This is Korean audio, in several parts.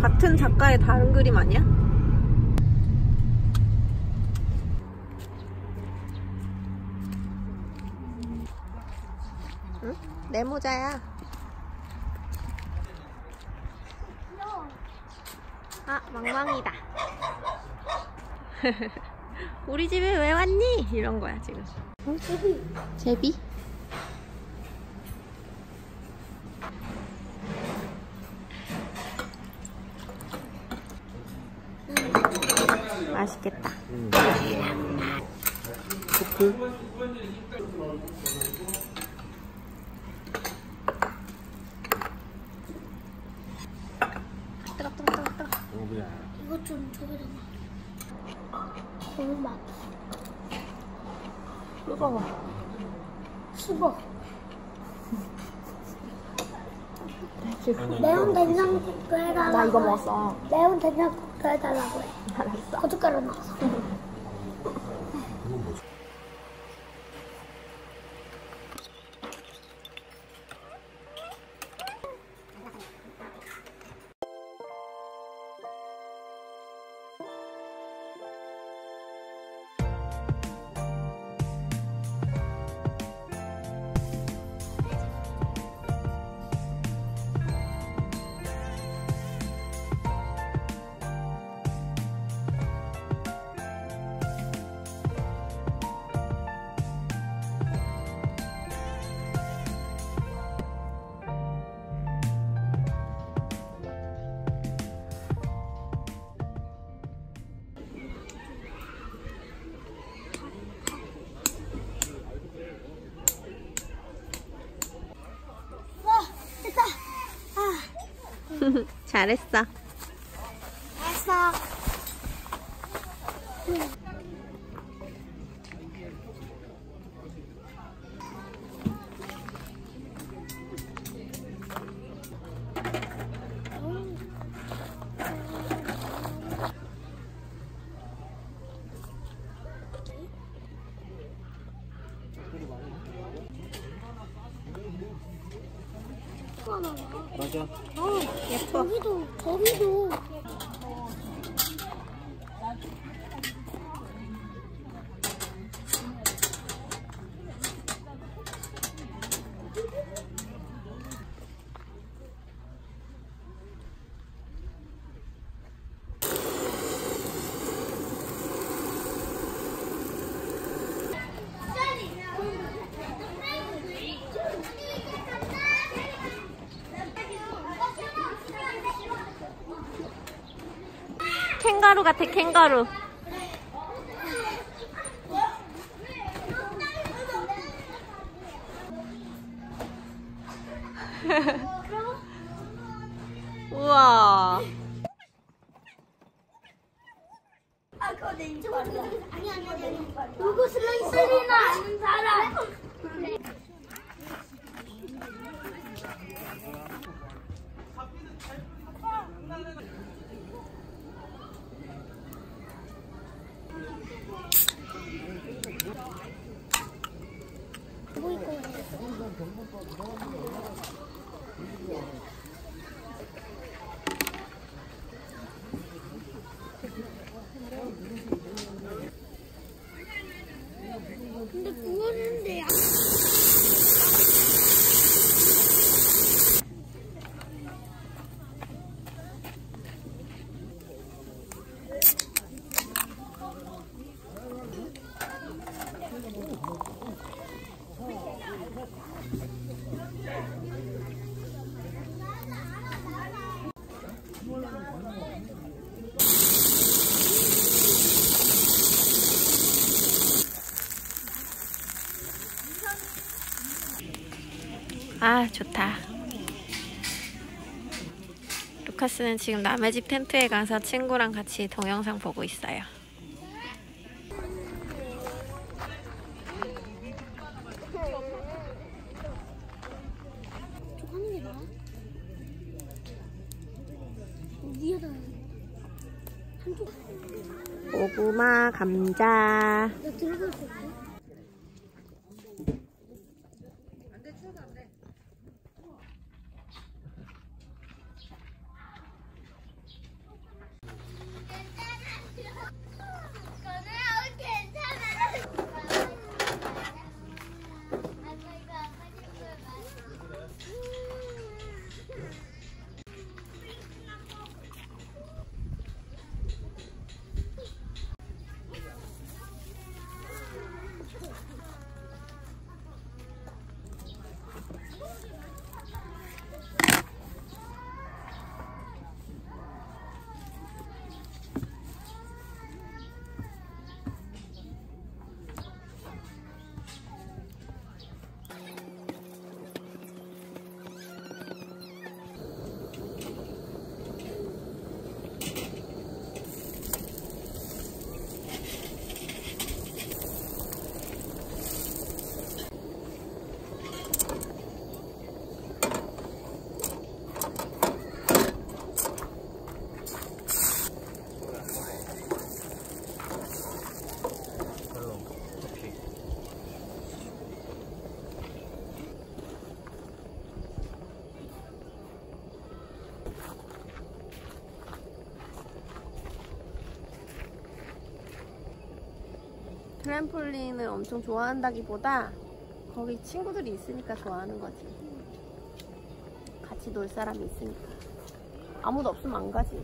같은 작가의 다른 그림 아니야? 응? 내 모자야. 아, 망망이다. 우리 집에 왜 왔니? 이런 거야, 지금. 어, 제비. 맛있겠다. 이거 좀 저기다 놔. 너무 막 뜨거워. 씹어. 매운 된장국도 해달라고. 나 이거 해. 먹었어. 매운 된장국도 해달라고 해. 알았어. 고춧가루 넣어서. 잘했어. 됐어. 맞아. 어, 예뻐. 저기도, 저기도. 캥거루 같아, 캥거루. 우와. 아, 그거 내 인증 아니, 아니, 아니, 아니. 누구 슬라이스 리나 아는 사람. 보일 것 같아. 아, 좋다. 루카스는 지금 남의 집 텐트에 가서 친구랑 같이 동영상 보고 있어요. 고구마, 감자. 트램폴린을 엄청 좋아한다기보다 거기 친구들이 있으니까 좋아하는 거지. 같이 놀 사람이 있으니까. 아무도 없으면 안 가지.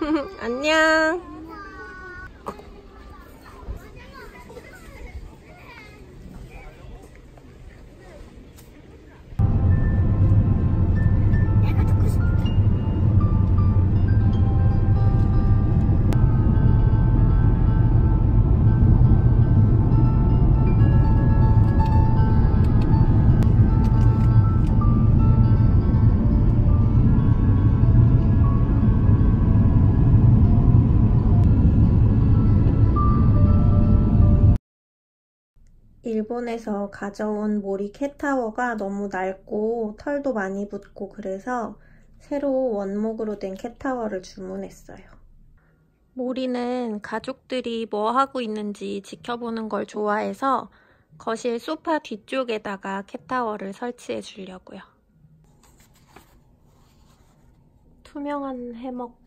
안녕. 일본에서 가져온 모리 캣타워가 너무 낡고 털도 많이 붙고 그래서 새로 원목으로 된 캣타워를 주문했어요. 모리는 가족들이 뭐 하고 있는지 지켜보는 걸 좋아해서 거실 소파 뒤쪽에다가 캣타워를 설치해 주려고요. 투명한 해먹.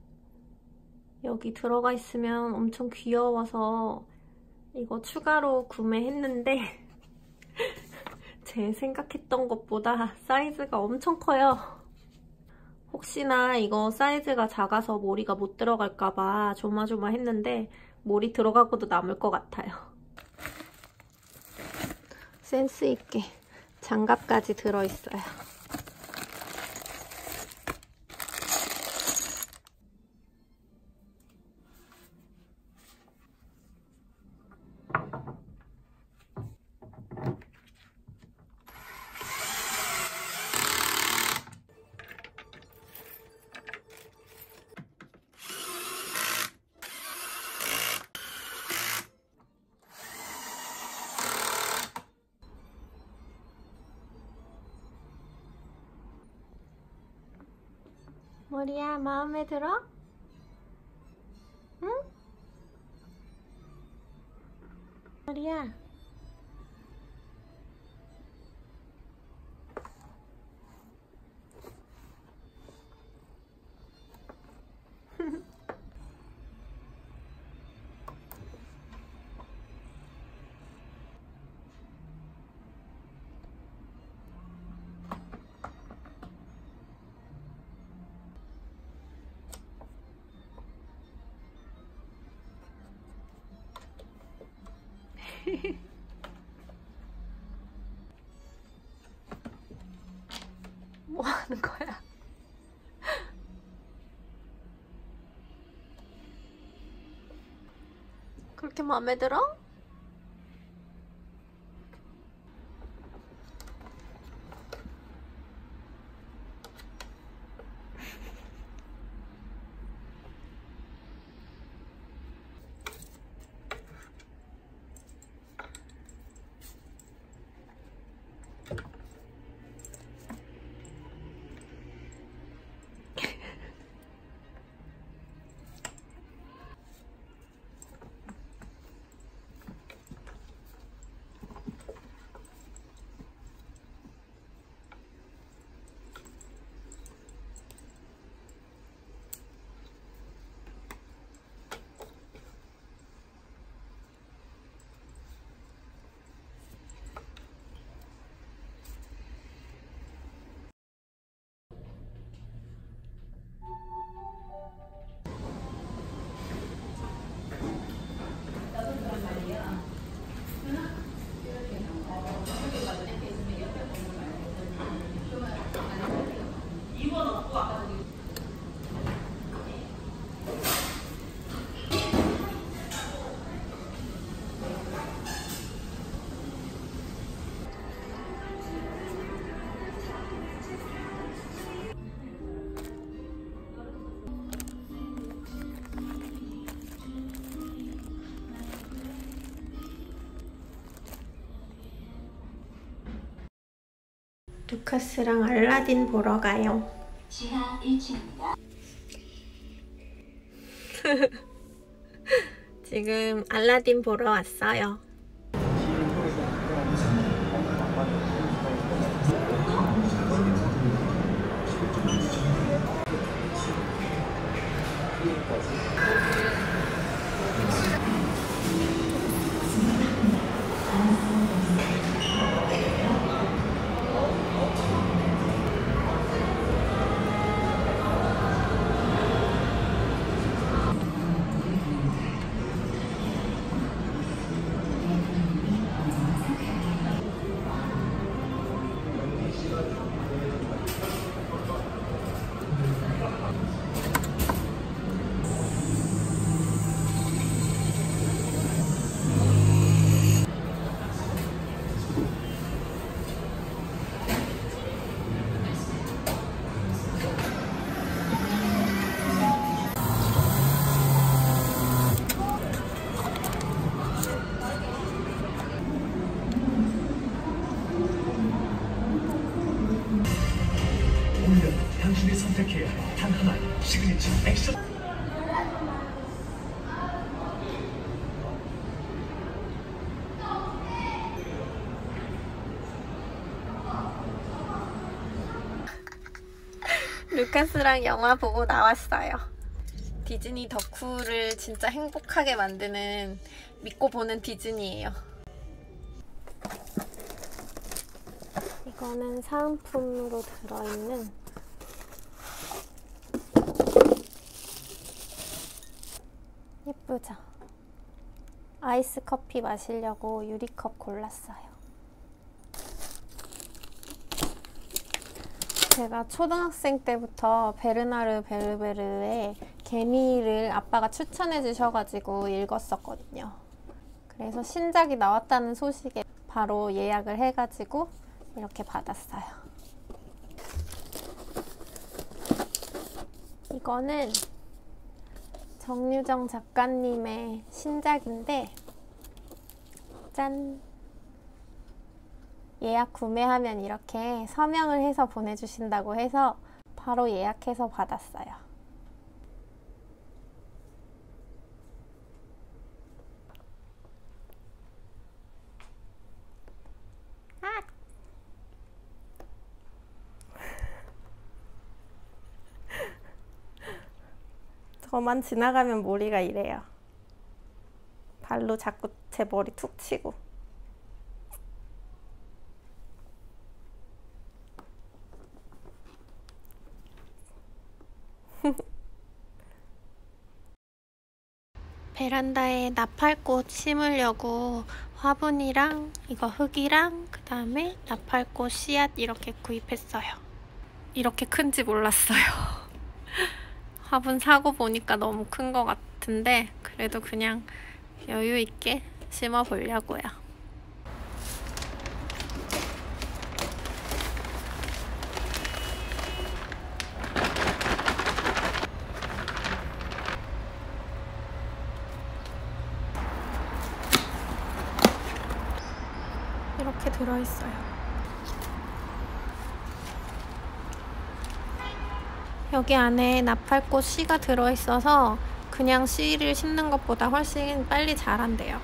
여기 들어가 있으면 엄청 귀여워서 이거 추가로 구매했는데 제 생각했던 것보다 사이즈가 엄청 커요. 혹시나 이거 사이즈가 작아서 모리가 못 들어갈까봐 조마조마했는데 모리 들어가고도 남을 것 같아요. 센스 있게 장갑까지 들어있어요. 머리야 마음에 들어? 뭐 하는 거야? 그렇게 마음에 들어? 루카스랑 알라딘 보러 가요. 지하 1층입니다. 지금 알라딘 보러 왔어요. 당신이 선택해야 할 단 하나의 시그니처 액션 루카스랑 영화 보고 나왔어요. 디즈니 덕후를 진짜 행복하게 만드는 믿고 보는 디즈니예요. 이거는 사은품으로 들어있는 예쁘죠? 아이스 커피 마시려고 유리컵 골랐어요. 제가 초등학생 때부터 베르나르 베르베르의 개미를 아빠가 추천해 주셔가지고 읽었었거든요. 그래서 신작이 나왔다는 소식에 바로 예약을 해가지고 이렇게 받았어요. 이거는 정유정 작가님의 신작인데 짠! 예약 구매하면 이렇게 서명을 해서 보내주신다고 해서 바로 예약해서 받았어요. 저만 지나가면 머리가 이래요. 발로 자꾸 제 머리 툭 치고. 베란다에 나팔꽃 심으려고 화분이랑 이거 흙이랑 그 다음에 나팔꽃 씨앗 이렇게 구입했어요. 이렇게 큰지 몰랐어요. 화분 사고 보니까 너무 큰 것 같은데 그래도 그냥 여유 있게 심어 보려고요. 이렇게 들어있어요. 여기 안에 나팔꽃 씨가 들어있어서 그냥 씨를 심는 것보다 훨씬 빨리 자란대요.